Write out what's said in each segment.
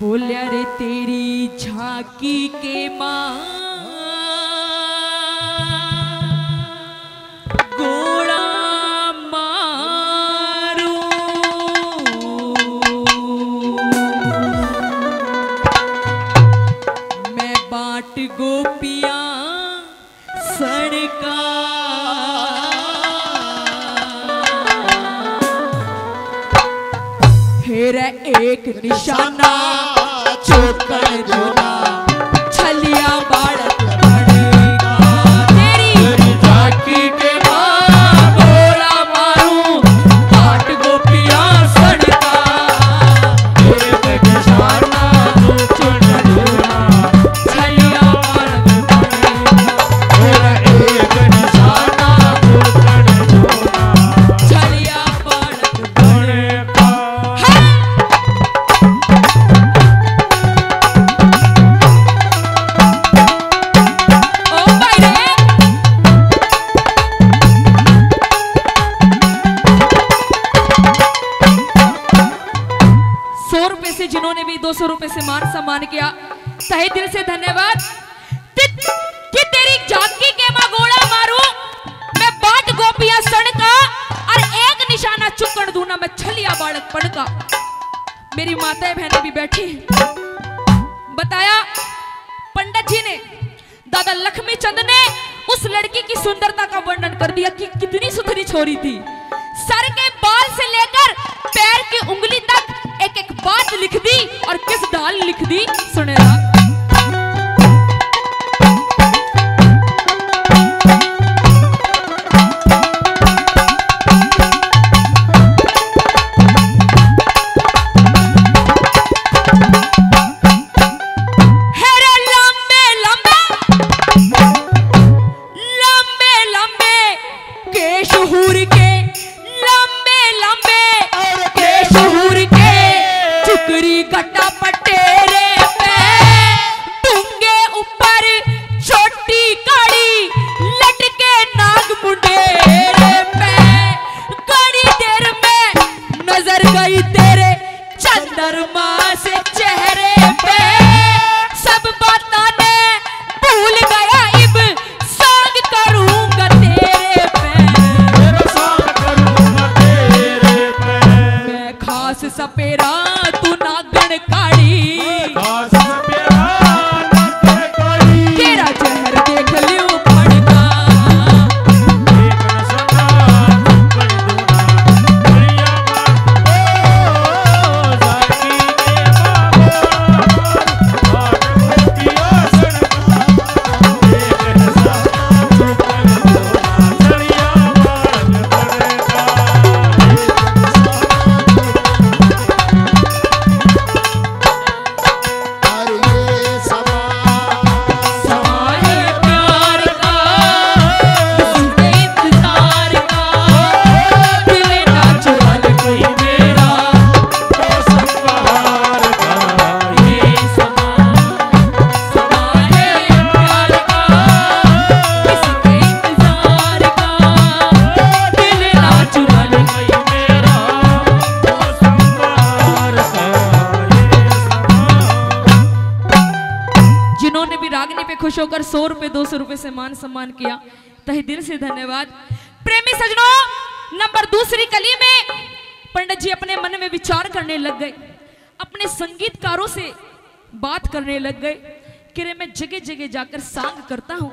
बोलिया रे तेरी झांकी के माँ। मैं बाट गोपियाँ सड़का। फिर एक निशाना। चोकर जोना छलिया सौ मान सम्मान किया। तहे दिल से धन्यवाद। कि, कि तेरी झांकी के मैं गोला मारू? मैं बाट गोपियाँ सड़का और एक निशाना चुकड़ दूँ ना मैं छलिया बाड़क पड़का। मेरी माताएँ बहनें भी बैठी बताया पंडित जी ने दादा लक्ष्मी चंद ने उस लड़की की सुंदरता का वर्णन कर दिया कि कितनी सुथरी छोरी थी। सर के बाल से लेकर पैर की उंगली तक एक एक बात लिख दी और किस डाल लिख दी सुने राग खुश होकर सौ रुपए दो सौ रुपए से मान सम्मान किया। तहे दिल से धन्यवाद। प्रेमी सजनों, नंबर दूसरी कली में पंडित जी अपने मन में विचार करने लग गए। अपने संगीतकारों से बात करने लग गए। कि रे मैं जगह जगह जाकर सांग करता हूँ।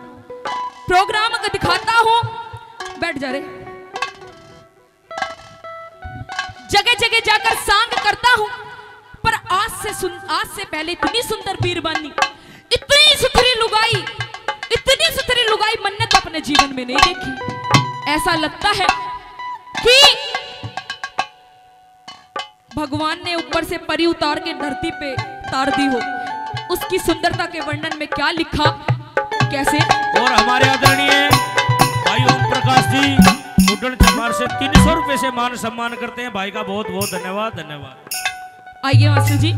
प्रोग्राम को दिखाता हूँ, बैठ जा रे। जगह जगह जाकर सांग करता हूँ। पर आज से सुन, आज से पहले इतनी सुंदर पीर बानी इतनी सुथरी लुगाई इतनी सुथरी लुगाई मैंने तो अपने जीवन में नहीं देखी। ऐसा लगता है कि भगवान ने ऊपर से परी उतार के धरती पे तार दी हो। उसकी सुंदरता के वर्णन में क्या लिखा? कैसे? और हमारे आदरणीय भाई ओम प्रकाश जी मुडन चमार से तीन सौ रुपए से मान सम्मान करते हैं। भाई का बहुत बहुत धन्यवाद धन्यवाद। आइए वासु जी।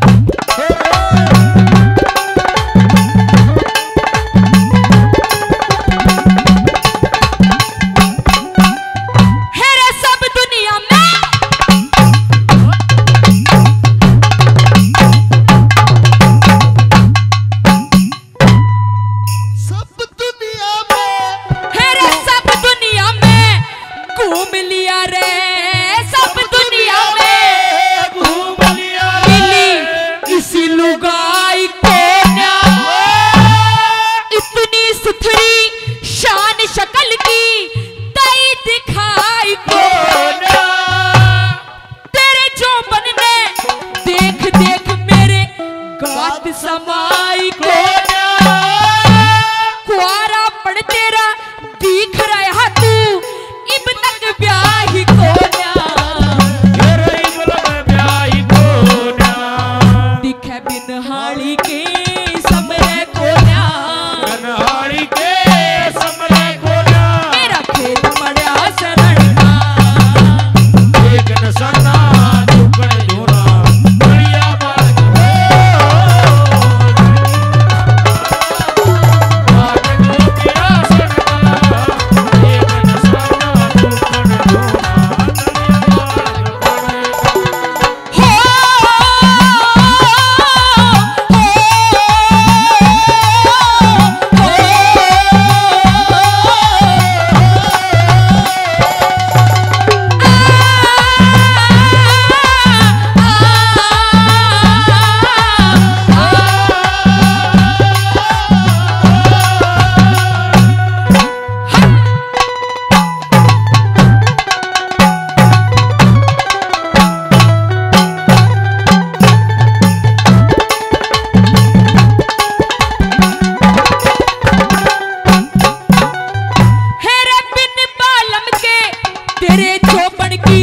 तेरे चौपड़ की,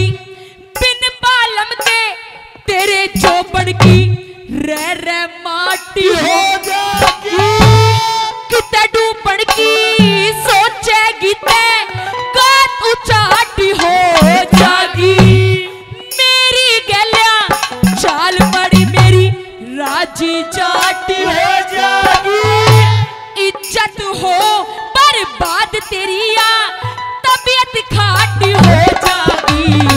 बिन बालम के तेरे चौपड़ की, रह रह माटी हो जाएगी। किते की, सोचेगी ते गात उचाटी हो जागी मेरी गलिया, चाल पड़ी मेरी, राज़ी जाटी हो जागी इज़्ज़त हो तेरी तबीयत खाटी हो जागी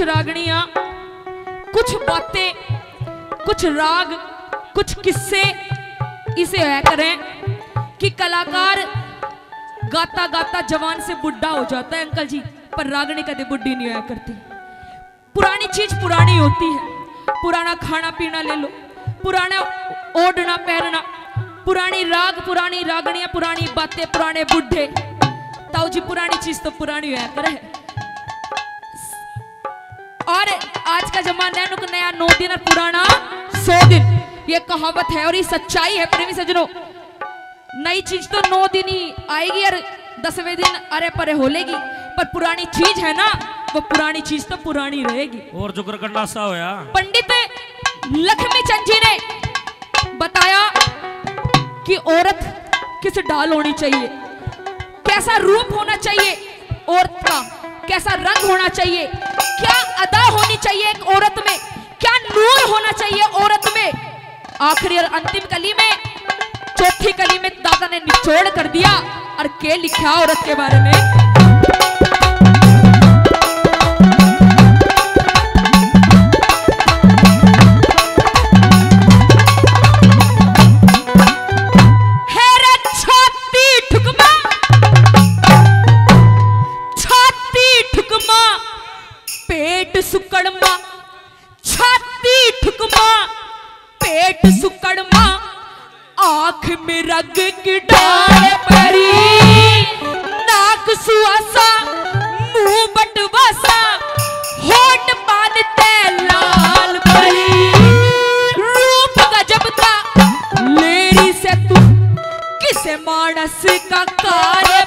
कुछ रागणियाँ, कुछ बातें, कुछ राग, कुछ किस्से इसे है करें कि कलाकार गाता गाता जवान से बुढ़ा हो जाता है अंकल जी, पर रागणी कदे बुढ़ी नहीं होया करती। पुरानी चीज़ पुरानी होती है। पुराना खाना पीना ले लो, पुराना ओढ़ना, पहनना, पुरानी राग, पुरानी रागणियाँ, पुरानी बातें, पुराने बुढ़े। ताऊ जी, पुरानी चीज़ तो पुरानी होया करे। और आज का जमाना है नया नौ दिन और पुराना सौ दिन। ये कहावत है और ये सच्चाई है प्रेमी सजनों नई चीज़ तो नौ दिन ही आएगी और दसवें दिन अरे परे हो लेगी पर पुरानी चीज़ है ना वो पुरानी चीज़ तो पुरानी रहेगी। और जुकर करना सा होया। पंडित लक्ष्मी चंद जी ने बताया कि औरत किस डाल होनी चाहिए? कैसा रूप होना चाहिए औरत का? कैसा रंग होना चाहिए? अदा होनी चाहिए एक औरत में। क्या नूर होना चाहिए औरत में? आखिरी और अंतिम कली में, चौथी कली में दादा ने निचोड़ कर दिया। और के लिखा औरत के बारे में? जुआसा मुँह बटवासा, होठ ते लाल रूप गजब का से तू किसे मानस का कार्य?